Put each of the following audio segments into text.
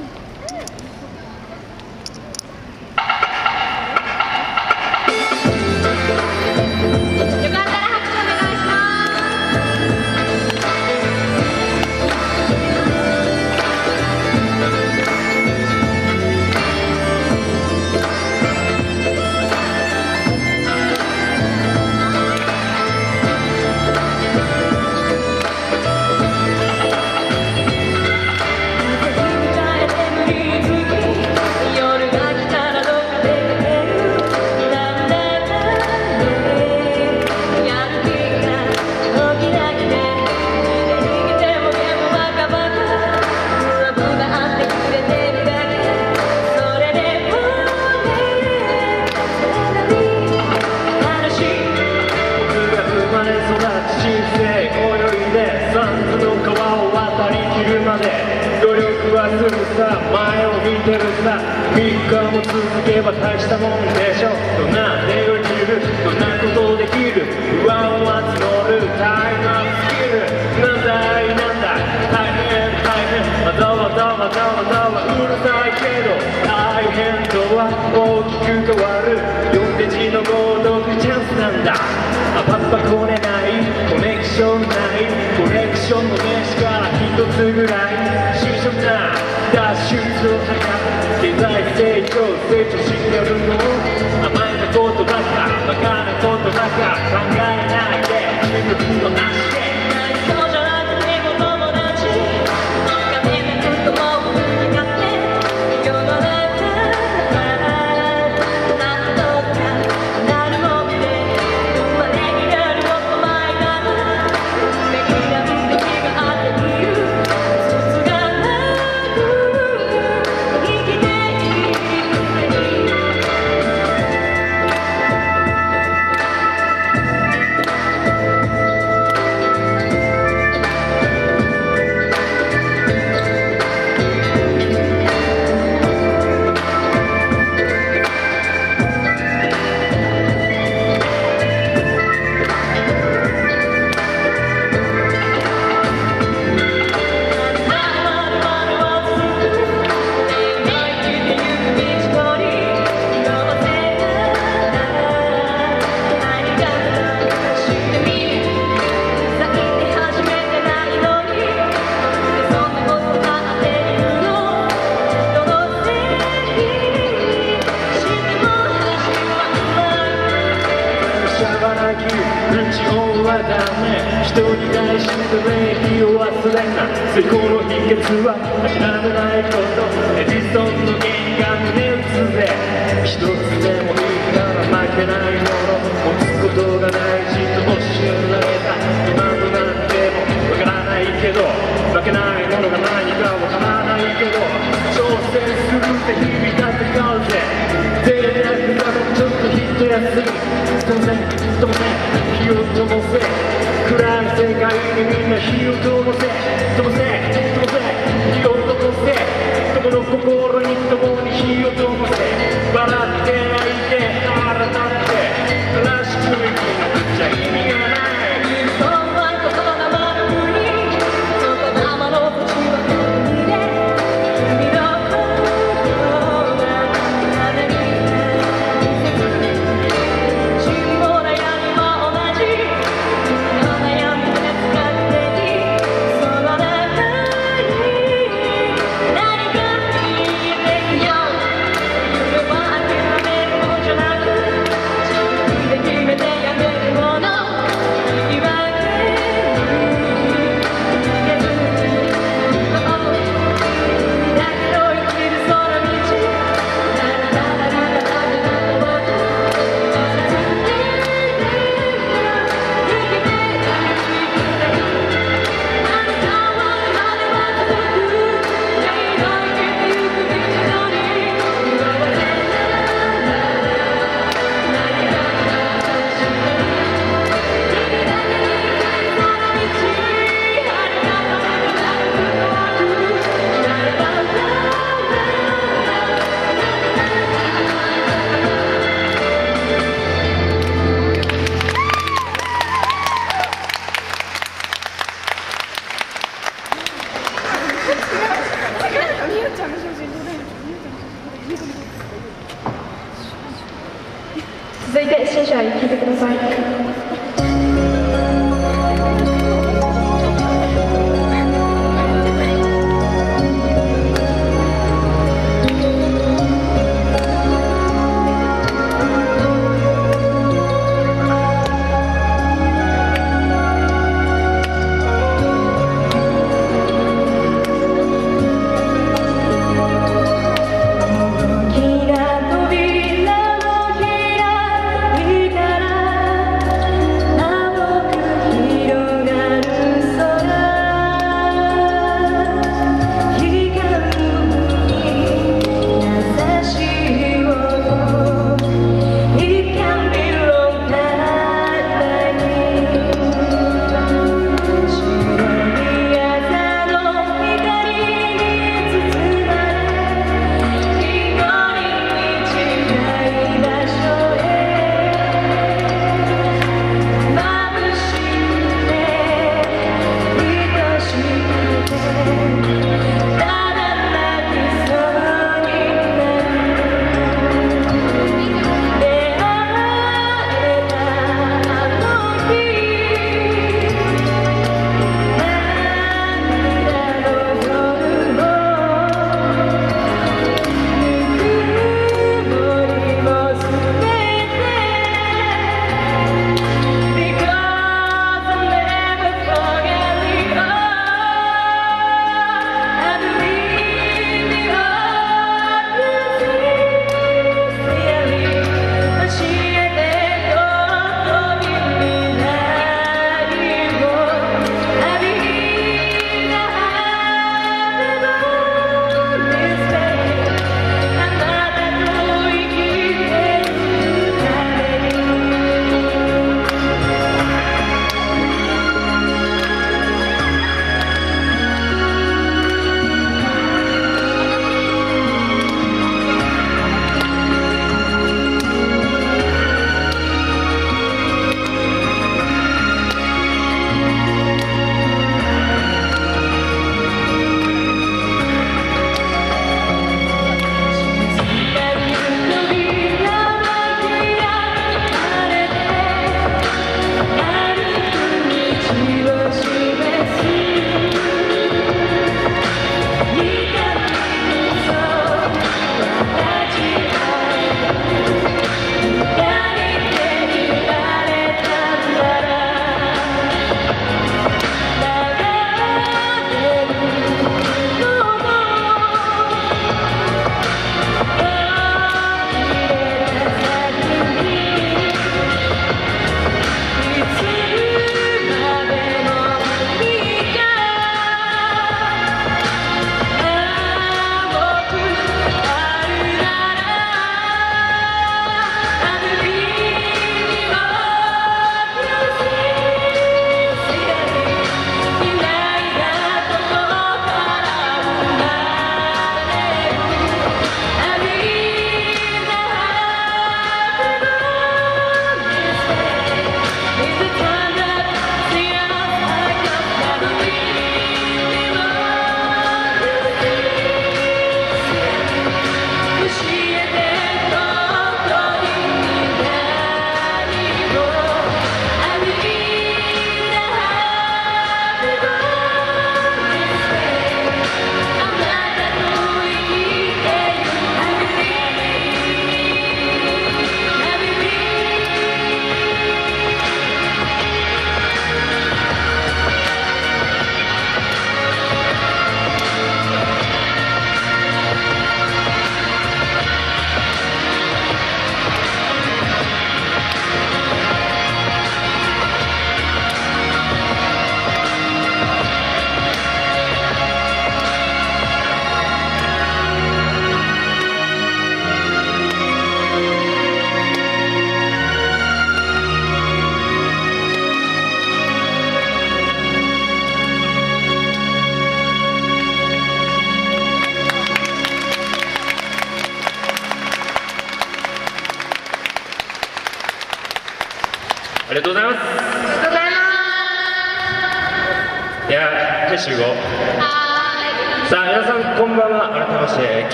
Amen. するさ前を見てるさ3日も続けば大したもんでしょどんな寝をりるどんなことできる。不安は募るタイムアップスキル。なんだいなんだ。大変大変。まだまだまだまだはうるさいけど。大変とは大きく変わる。4デジのごとくチャンスなんだ。あパッパこねない。コネクションない。コレクションの飯から一つぐらい。就職なダッシュ上派現在成長成長してるの。甘えたことばかバカなことばか考えないで。自分の足で。ないてもいいから負けないもの持つことがない人も知られた今となってもわからないけど負けないものが何かわからないけど挑戦するって日々立って戦うぜ出れやるならちょっと一休み止め止め火を灯せ暗い世界にみんな火を灯せ灯せ灯せ火を灯せ人の心に共に火を灯せ笑って泣いて腹立って悲しく生きなくちゃいい。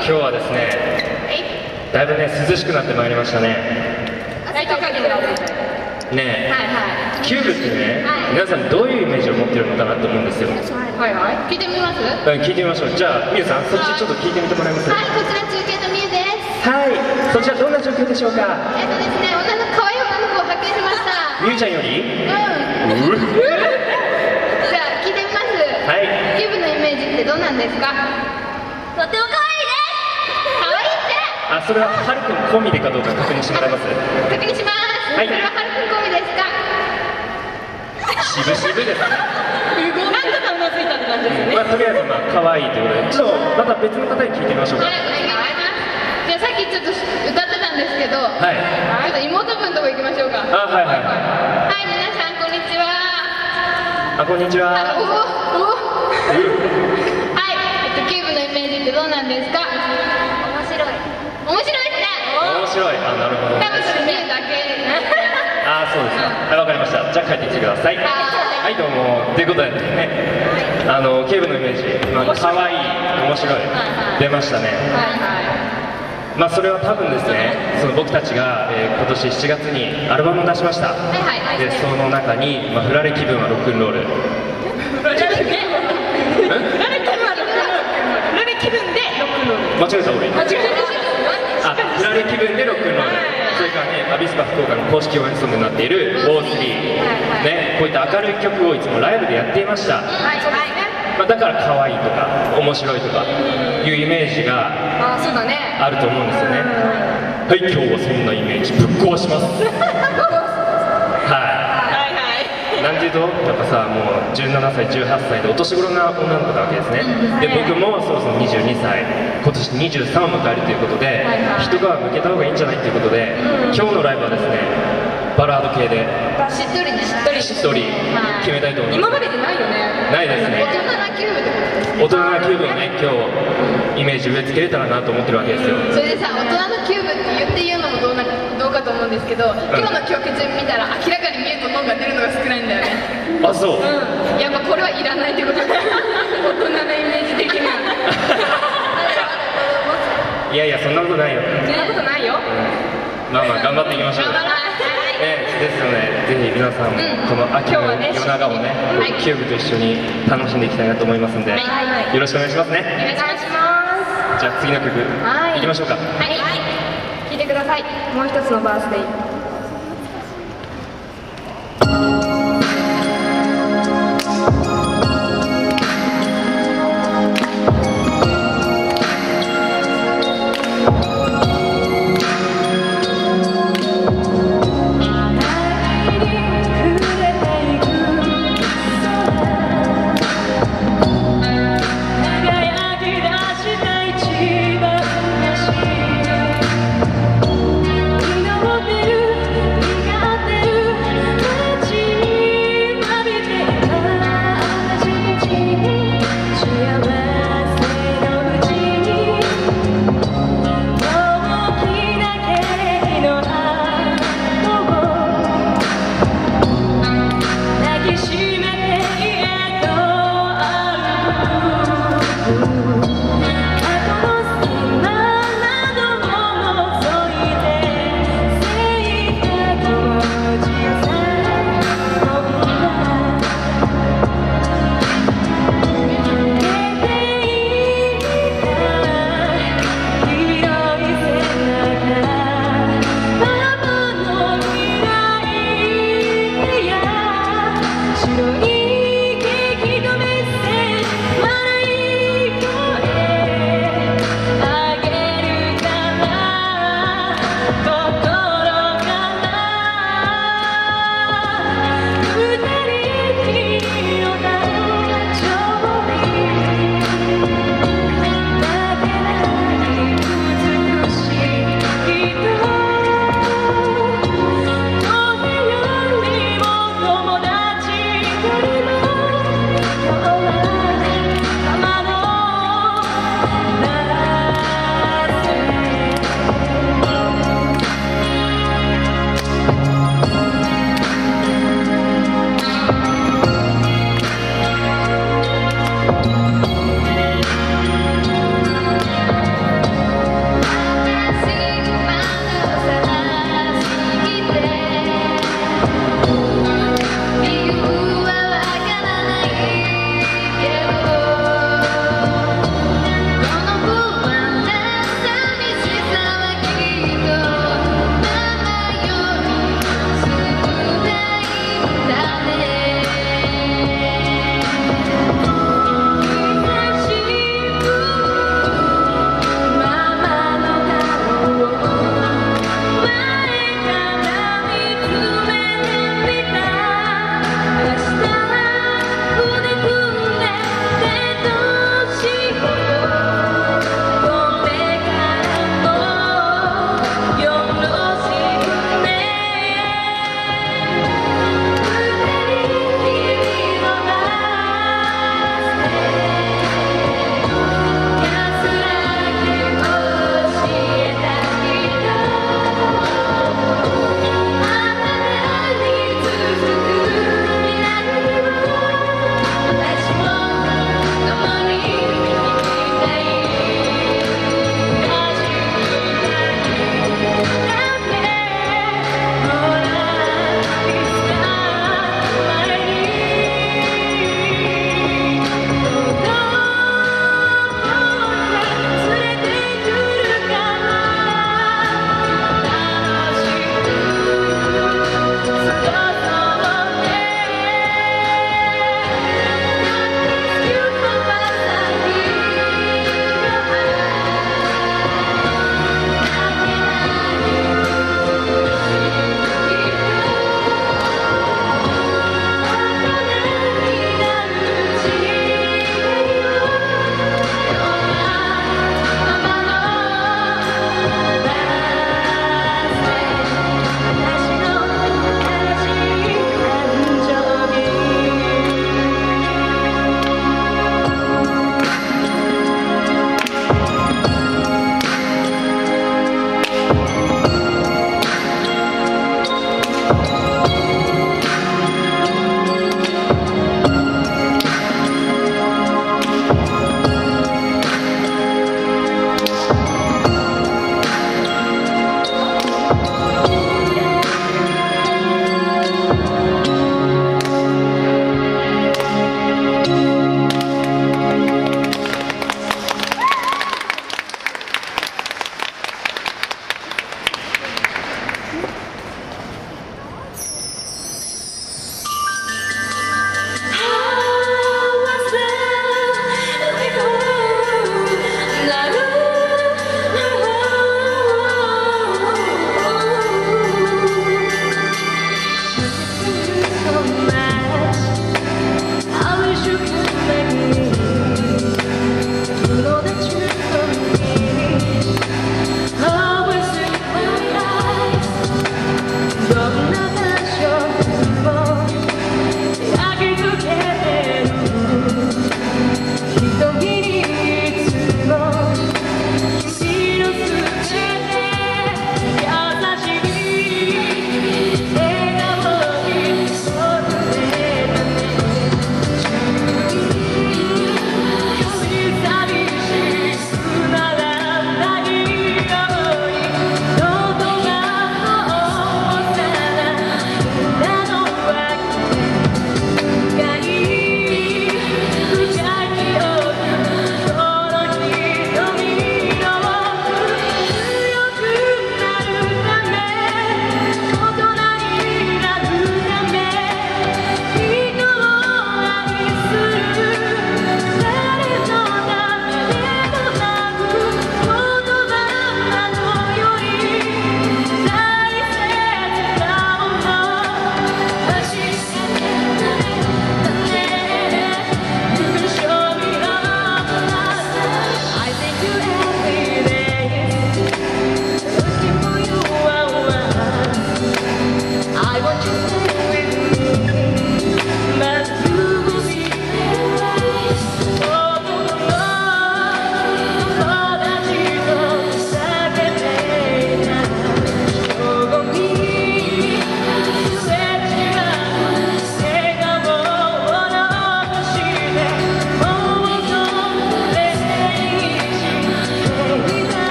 今日はですねはい。だいぶね涼しくなってまいりましたねライトかけてる。はいねはキューブってねはい皆さんどういうイメージを持ってるのかなと思うんですよい。はいはい。聞いてみます？はうん聞いてみましょうじゃあみゆさんそっちちょっと聞いてみてもらえますい、こちら中継のみゆです。はいそちらどんな状況でしょうか？えっとですね、女の可愛い女の子を発見しました。みゆちゃんより？うん。うじゃあ聞いてみます。はいキューブのイメージってどうなんですか？とてもあそれははるくん込みでかどうか確認してもらえます？確認します。はいそれははるくん込みですか。渋々ですねなんとかうなずいたって感じですまあとりあえずまあ可愛いということでちょっとまた別の方に聞いてみましょうかはい、お願いします。じゃあさっきちょっと歌ってたんですけど、はいちょっと妹分のとこ行きましょうか。あはいはいはい、皆さんこんにちは。あこんにちあ、はおお。はい、えっとキューブのイメージってどうなんですか？面白い。面白いって。面白い。あなるほど。多分それ見るだけ。あそうですか。はいわかりました。じゃあ帰ってきてください。ははいどうも。ということでね。あのキューブのイメージ。まあ可愛い面白い。出ましたね。はいはまあそれは多分ですねその僕たちが、えー今年7月にアルバムを出しました。い。はいはい。でその中に、まあ、振られ気分はロックンロール。ラレ気分。でロックンロール。間違えた俺。間違えあ振られ気分でロックンロールそれからねアビスパ福岡の公式応援ソングになってい。る「ウォースリーねこうい。った明るい。曲をい。つもライブでやってい。ました、はい、そうですね。まあ、だから可愛い。とか面白い。とかい。うイメージがあ、ると思うんですよねはい。今日はそんなイメージぶっ壊しますははい。はい。い。なんてい。うとやっぱさもう17歳18歳でお年頃な女の子なわけですねで僕もそろそろ22歳今年23を迎えるということではいはい一皮向けた方がいいんじゃないということで今日のライブはですねバラード系でしっとりね。しっとり。しっとり決めたいと思います今まででないよねないですね大人なキューブってことですね。大人なキューブをね今日イメージ植え付けれたらなと思ってるわけですよそれでさ、大人のキューブって言って言うのもどうなどうかと思うんですけど、今日の曲順見たら明らかにミュとノンが出るのが少ないんだよね。あそううん。やっぱこれはいらないってことだ。大人のイメージ的な。い やいやそんなことないよ。そんなことないよ。まあまあ頑張っていきましょう頑張ろう。ね、ですので、ぜひ皆さんもこの秋の夜長をね、はいキューブと一緒に楽しんでいきたいなと思いますんで、はい。はいよろしくお願いしますおね。願いします。じゃあ次の曲、はい。いきましょうか。はい。聞いてください。もう一つのバースデー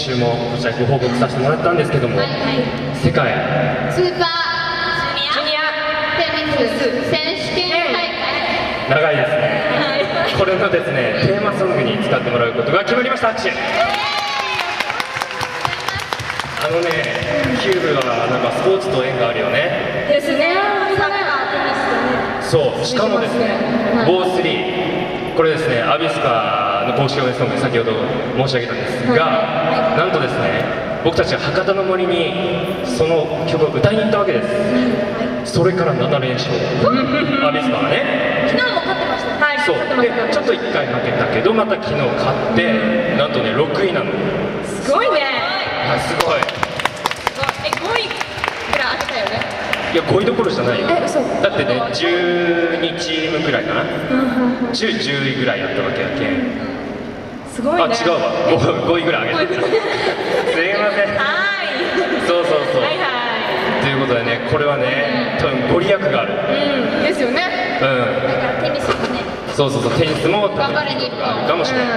週もこちらご報告させてもらったんですけども世界。スーパージュニアテニス選手権大会。長いですね。これのですねテーマソングに使ってもらうことが決まりました。拍手。あのねキューブはなんかスポーツと縁があるよね。ですね。サッカーテニスとね。そうしかもですねはい。ボー3これですねアビスパの公式応援ソング先ほど申し上げたんですがなんとですね僕たちは博多の森にその曲を歌いに行ったわけです。それから7連勝。アビスパがね。昨日も勝ってましたね。はいそうでちょっと1回負けたけどまた昨日勝ってなんとね6位なのす。ごいね。あすごい。え5位ぐらいたよね。いや5位どころじゃないよ。だってね12チームくらいかな。10, 10位ぐらいやったわけやけんすごいね。あ違うわ。5, 5位ぐらい上げて。るすいません。はい。そうそうそう、はいはということでねこれはね多分ご利益がある。いうん。ですよね。うん。だからテニスもね。そうそうそう。テニスも頑張れ日本。あるかもしれない、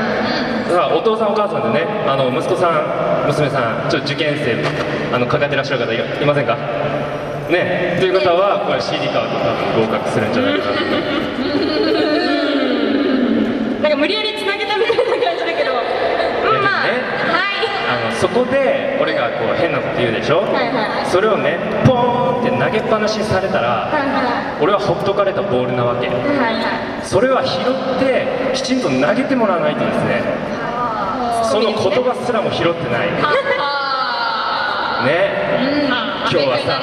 さあお父さんお母さんでねあの息子さん娘さんちょっと受験生あの抱えてらっしゃる方いいませんか？ね。という方はこれ CD 買うと多分合格するんじゃないかなと。なんか無理やりつなげたみたいな感じだけどうんまあねはいあのそこで俺がこう変なこと言うでしょ、はいはい。それをねポーンって投げっぱなしにされたら、はいは俺はほっとかれたボールなわけ。いはいはい。それは拾ってきちんと投げてもらわないとですね。その言葉すらも拾ってない。あね。あ今日はさ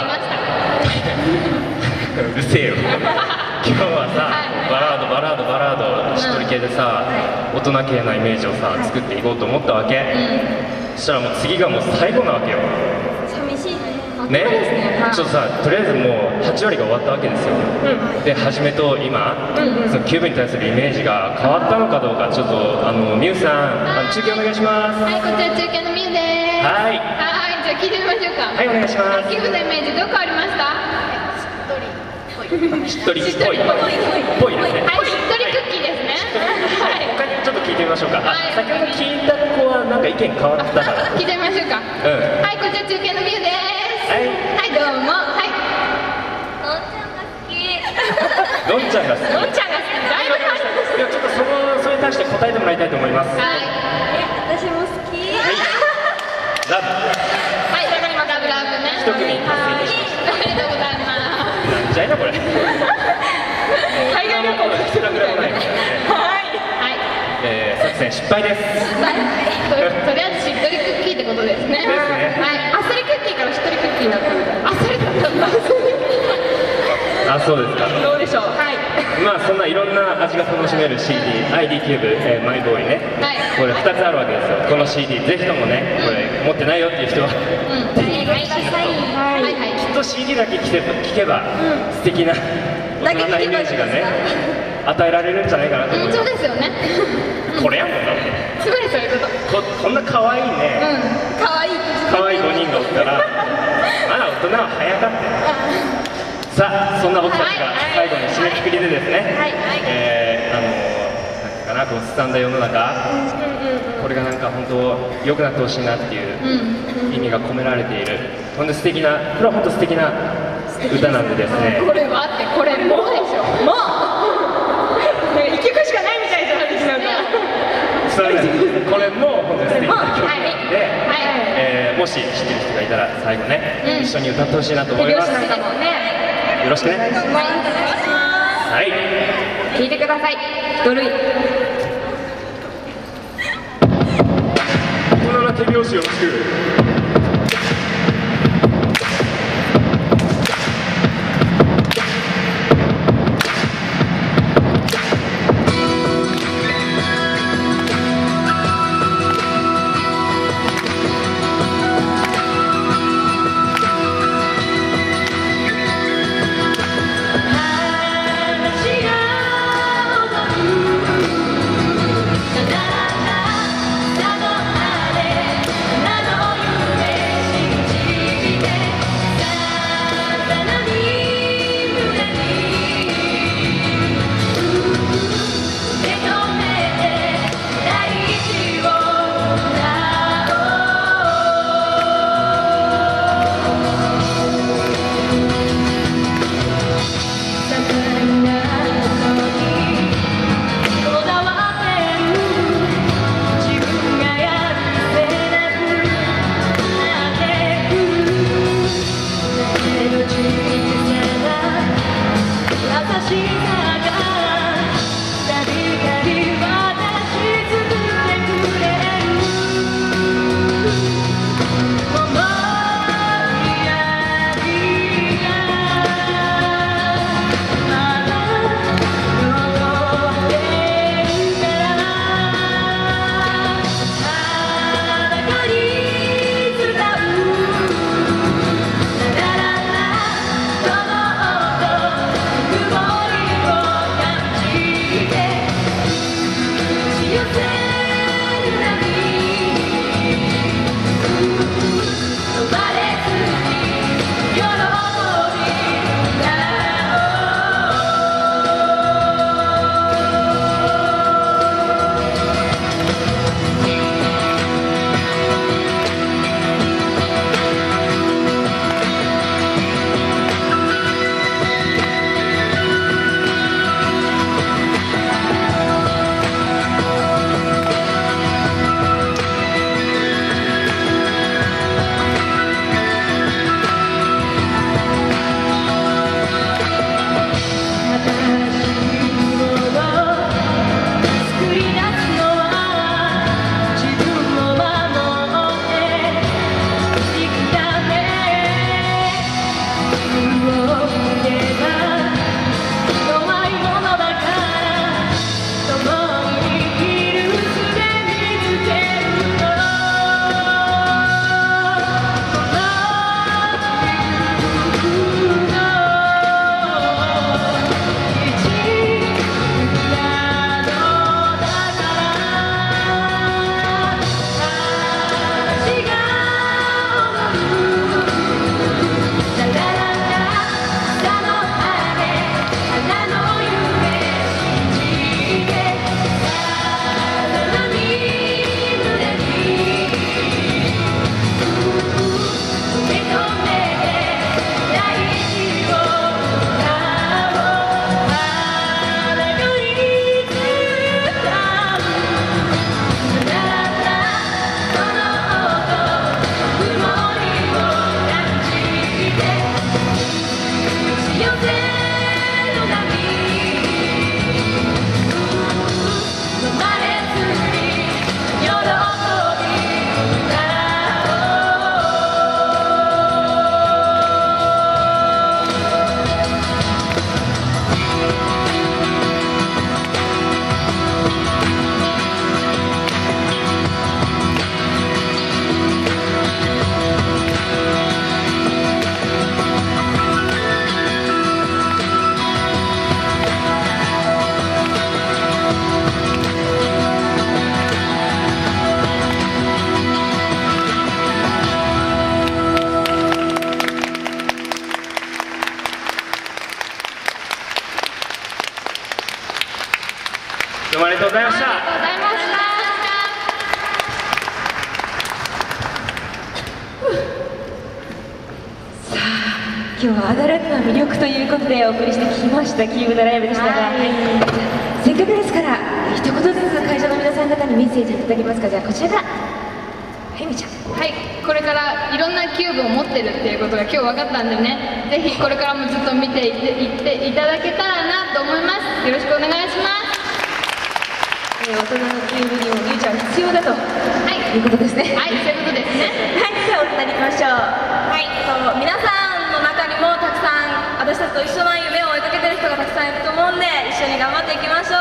うるせえよ。今日はさバラードバラードバラードしっとり系でさ大人系なイメージをさ作っていこうと思ったわけそしたらもう次がもう最後なわけよ。寂しいね。ね。はいちょっとさとりあえずもう8割が終わったわけですよ。で初めと今、そのキューブに対するイメージが変わったのかどうかちょっとあのミュウさんあの中継お願いします。はいこちら中継のみゆです。はい。はいじゃあ聞いてみましょうか。はいお願いします。気分のイメージどう変わりました？しっとり。っぽい。しっとりっぽい。ぽいですね。はいしっとりクッキーですねはい他にちょっと聞いてみましょうか、あはい。先ほど聞いた子はなんか意見変わったから。聞いてみましょうか。うん。はいこちら中継のみゆです。はい。はいどうも。はい。の んちゃんが好き。どんちゃんが好き。のんちゃんが好き。だいぶ変わりまちょっとそのそれに対して答えてもらいたいと思います。はい。私も好き。ラブ。はいわかりましたラブラブね。一組達成しましありがとうございます。なんじゃいなこれ。海外旅行もう一らぐらいもない。からねはいえー、作戦失敗です。ととりあえずしっとりクッキーってことですね。ですね。はい。あっさりクッキーからしっとりクッキーになったみたいあそれだった。んだあそうですか。どうでしょう？はい。まあそんないろんな味が楽しめる CDID キューブ、えー、マイボーイね、はい。これ2つあるわけですよ。この CD ぜひともねこれ持ってないよっていう人は。うん。手に入れてほしいなと。はい。はい。きっと CD だけ聴けば聴けば素敵な大人なイメージがね与えられるんじゃないかなと思うんいます。そうですよね。これやもんだって。すごいそういうことここんな可愛いね。うん可愛い。可愛い5人がおったら まだ大人は早かったよ。さあそんな僕たちが最後に締めくくりでですね、はいえーあのかなこのすさんだ世の中、これがなんか本当良くなってほしいなっていう意味が込められているほんで素敵なこれは本当素敵な歌なんでですね。これはってこれもうでしょ。もうなんか一曲しかないみたいじゃないですかそうなんですこれも本当に素敵な曲なんで、はいえーもし知ってる人がいたら最後ね、うん。一緒に歌ってほしいなと思います。手拍子なん。かもねよろしくね。はい。聞いてください。ドルイ大人な手拍子を作るございましたありがとうございま今日はアダルトの魅力ということでお送りしてきましたキーブドライブでしたが、せっかくですから一言ずつ会場の皆さん方にメッセージいただけますか。じゃあこちらからはいみちゃん。はい、これからいろんなキューブを持ってるっていうことが今日分かったんでね、ぜひこれからもずっと見ていっていっていただけたらなと思います。よろしくお願いします。えー大人のキューブにもみゆちゃんは必要だとはい、いうことですね。はい、そういうことですね。はい。じゃあ大人に行きましょう。はい、そう皆さんの中にもたくさん私たちと一緒な夢を追いかけてる人がたくさんいると思うんで一緒に頑張っていきましょ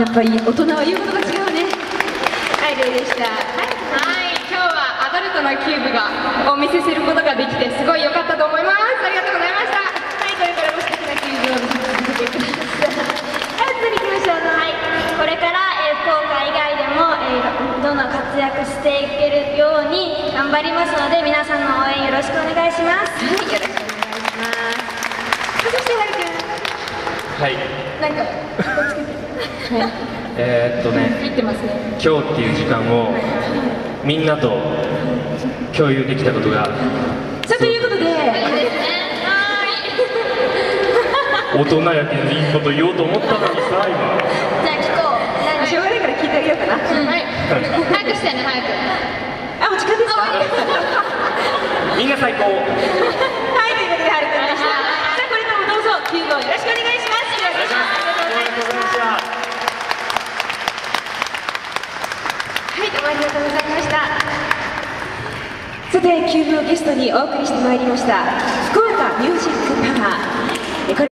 う。やっぱり大人は言うことが違うね。はいレイでした。はい。はい、今日はアダルトなキューブがお見せすることができてすごい良かったと思います。ありがとうございました。はいこれからも素敵なキューブを見せてくださいはい次に行きましょうはい、これから、えー福岡以外でも、えーどんどん活躍していけるように頑張りますので皆さんの応援よろしくお願いしますはいよろしくお願いします。そしてはるくんはい。なんかえー、っとね言ってますね。今日っていう時間をみんなと共有できたことが。さあということで。いいですね。大人やけんいいこと言おうと思ったのにさ今。じゃあ聞こう。しょうがないから聞いてあげようかな、うんはい。早くしてね、早く。あもう時間ですかみんな最高はい、ということで、はるくんでした。さあ、これからもどうぞ、キューブをよろしくお願いします。よろしくお願いします。ありがとうございましたはい、どうもありがとうございました。さて、キューブをゲストにお送りしてまいりました。福岡ミュージックパワー。